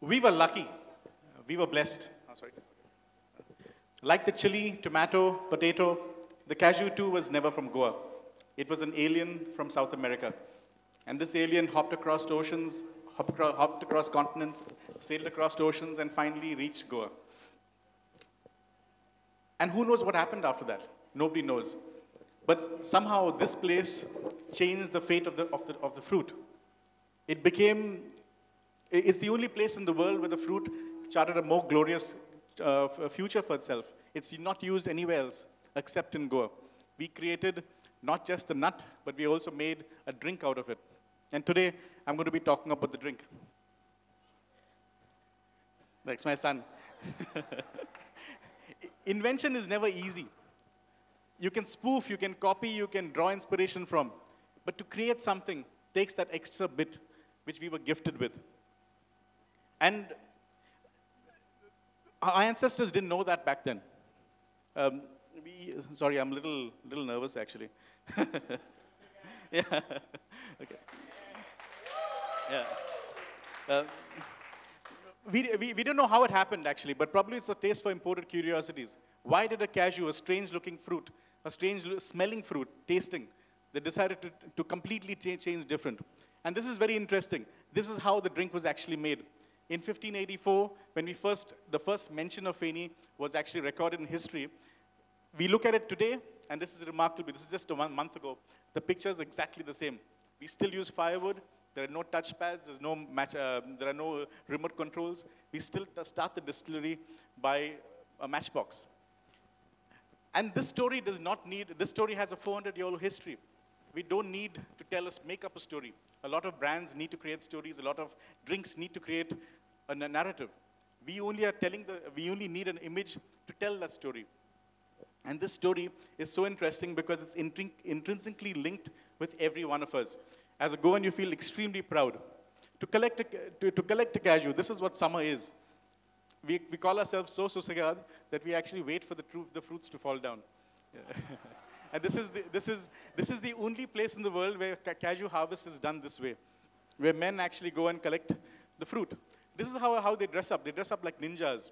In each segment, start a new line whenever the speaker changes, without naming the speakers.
We were lucky. We were blessed. Oh, sorry. Like the chili, tomato, potato, the cashew too was never from Goa. It was an alien from South America. And this alien hopped across oceans, hopped across, hopped across continents, sailed across oceans, and finally reached Goa. And who knows what happened after that? Nobody knows. But somehow this place changed the fate of the, of the, of the fruit. It became, it's the only place in the world where the fruit charted a more glorious uh, future for itself. It's not used anywhere else except in Goa. We created not just the nut, but we also made a drink out of it. And today, I'm going to be talking about the drink. That's my son. Invention is never easy. You can spoof, you can copy, you can draw inspiration from. But to create something takes that extra bit which we were gifted with. And our ancestors didn't know that back then. Um, we, sorry, I'm a little, little nervous actually. yeah. okay. Yeah. Uh, we, we, we don't know how it happened actually, but probably it's a taste for imported curiosities. Why did a cashew, a strange looking fruit, a strange smelling fruit, tasting, they decided to, to completely change, change different? And this is very interesting. This is how the drink was actually made. In 1584, when we first, the first mention of Feni was actually recorded in history, we look at it today, and this is remarkable. This is just a month ago. The picture is exactly the same. We still use firewood. There are no touchpads. There's no match, uh, there are no remote controls. We still start the distillery by a matchbox. And this story does not need, this story has a 400 year old history. We don't need to tell us, make up a story. A lot of brands need to create stories. A lot of drinks need to create a narrative. We only are telling the, we only need an image to tell that story. And this story is so interesting because it's intrinsically linked with every one of us. As a Goan, you feel extremely proud. To collect a, to, to collect a cashew, this is what summer is. We, we call ourselves so susegad that we actually wait for the, truth, the fruits to fall down. and this is, the, this, is, this is the only place in the world where ca cashew harvest is done this way, where men actually go and collect the fruit. This is how, how they dress up. They dress up like ninjas.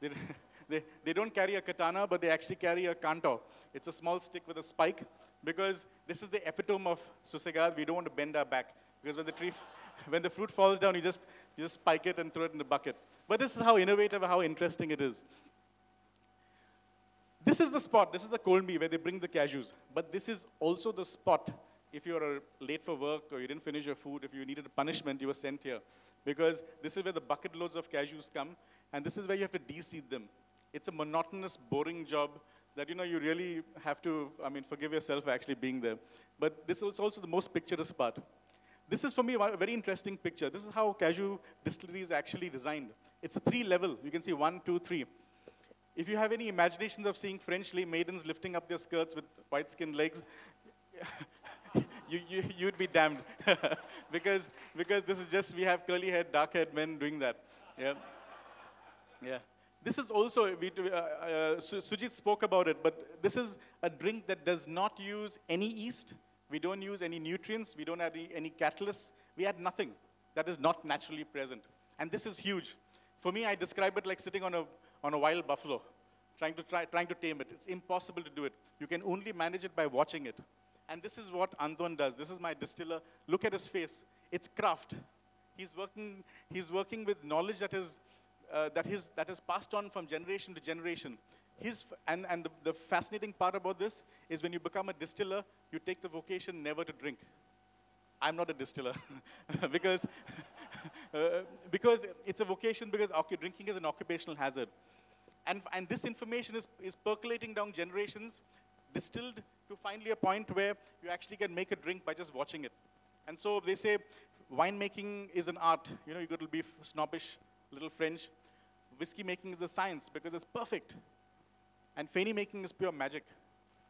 They, they, they don't carry a katana, but they actually carry a kanto. It's a small stick with a spike because this is the epitome of Susegad. We don't want to bend our back because when the tree, when the fruit falls down, you just, you just spike it and throw it in the bucket. But this is how innovative, how interesting it is. This is the spot, this is the Kolmi where they bring the cashews. But this is also the spot if you're late for work or you didn't finish your food, if you needed a punishment, you were sent here. Because this is where the bucket loads of cashews come, and this is where you have to de-seed them. It's a monotonous, boring job that, you know, you really have to, I mean, forgive yourself for actually being there. But this is also the most picturesque part. This is, for me, a very interesting picture. This is how cashew distillery is actually designed. It's a three level. You can see one, two, three. If you have any imaginations of seeing French maidens lifting up their skirts with white-skinned legs, you, you, you'd be damned. because, because this is just, we have curly-haired, dark-haired men doing that. Yeah. Yeah. This is also, we, uh, uh, Sujit spoke about it, but this is a drink that does not use any yeast. We don't use any nutrients. We don't add any, any catalysts. We add nothing that is not naturally present. And this is huge. For me, I describe it like sitting on a, on a wild buffalo, trying to, try, trying to tame it. It's impossible to do it. You can only manage it by watching it. And this is what Anton does. This is my distiller. Look at his face. It's craft. He's working, he's working with knowledge that is uh, that, is, that is passed on from generation to generation. His, and and the, the fascinating part about this is when you become a distiller, you take the vocation never to drink. I'm not a distiller because, uh, because it's a vocation because drinking is an occupational hazard. And, and this information is, is percolating down generations, distilled to finally a point where you actually can make a drink by just watching it. And so they say winemaking is an art. You know, you got to be snobbish little French. Whiskey making is a science because it's perfect. And Feni making is pure magic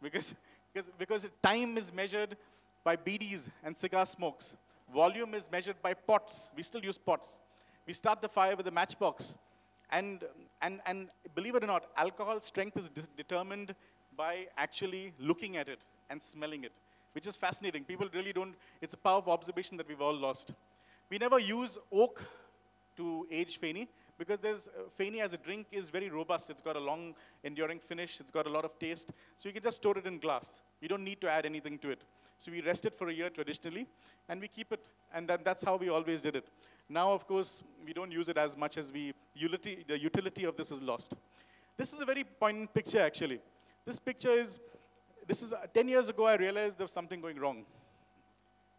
because, because, because time is measured by BDs and cigar smokes. Volume is measured by pots. We still use pots. We start the fire with a matchbox. And, and, and believe it or not, alcohol strength is de determined by actually looking at it and smelling it, which is fascinating. People really don't, it's a power of observation that we've all lost. We never use oak to age Feni because there's uh, Feni as a drink is very robust. It's got a long enduring finish. It's got a lot of taste. So you can just store it in glass. You don't need to add anything to it. So we rest it for a year traditionally, and we keep it. And that, that's how we always did it. Now, of course, we don't use it as much as we, utility, the utility of this is lost. This is a very poignant picture, actually. This picture is, this is, uh, 10 years ago, I realized there was something going wrong.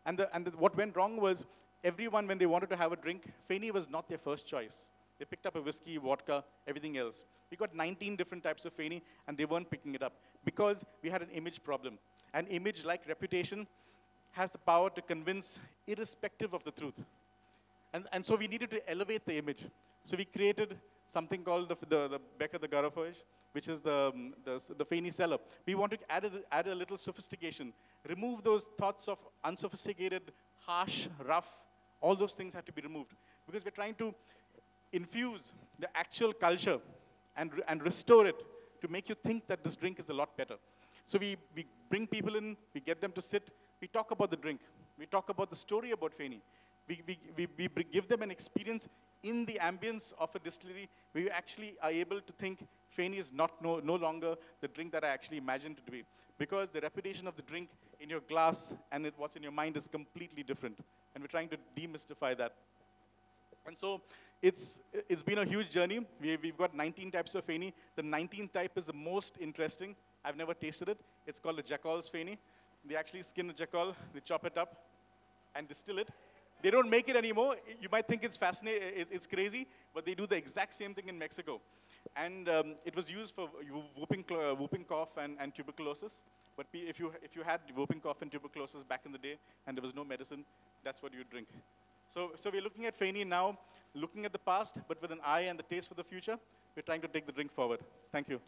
And, the, and the, what went wrong was everyone, when they wanted to have a drink, Feni was not their first choice. They picked up a whiskey, vodka, everything else. We got 19 different types of Feni, and they weren't picking it up because we had an image problem. An image, like reputation, has the power to convince irrespective of the truth. And, and so we needed to elevate the image. So we created something called the, the, the Becker the Garofage, which is the, um, the, the Feni cellar. We want to add a, add a little sophistication, remove those thoughts of unsophisticated, harsh, rough, all those things have to be removed. Because we're trying to infuse the actual culture and, and restore it to make you think that this drink is a lot better. So we, we bring people in, we get them to sit, we talk about the drink, we talk about the story about Feni. We, we, we, give them an experience in the ambience of a distillery where you actually are able to think Feni is not no, no longer the drink that I actually imagined it to be. Because the reputation of the drink in your glass and it, what's in your mind is completely different. And we're trying to demystify that. And so it's, it's been a huge journey. We, we've got 19 types of Feni. The 19th type is the most interesting. I've never tasted it. It's called a Jackal's Feni. They actually skin a jackal, they chop it up, and distill it. They don't make it anymore. You might think it's fascinating, it's, crazy, but they do the exact same thing in Mexico. And um, it was used for whooping, whooping cough and, and tuberculosis. But if you, if you had whooping cough and tuberculosis back in the day and there was no medicine, that's what you drink. So, so we're looking at Feni now, looking at the past, but with an eye and the taste for the future. We're trying to take the drink forward. Thank you.